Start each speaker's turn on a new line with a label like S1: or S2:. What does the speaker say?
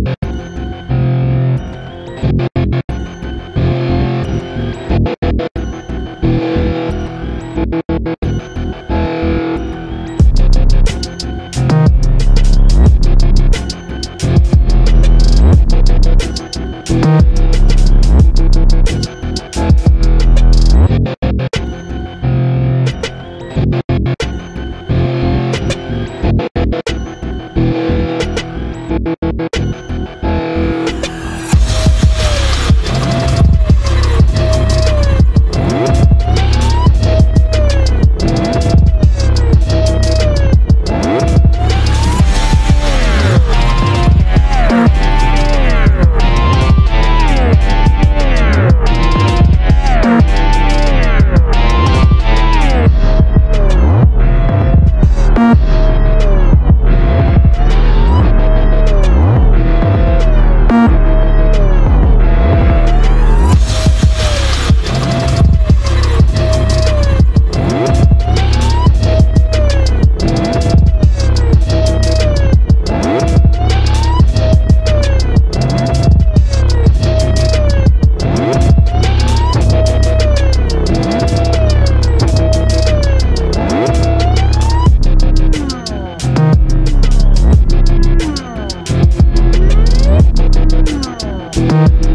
S1: Bye. Thank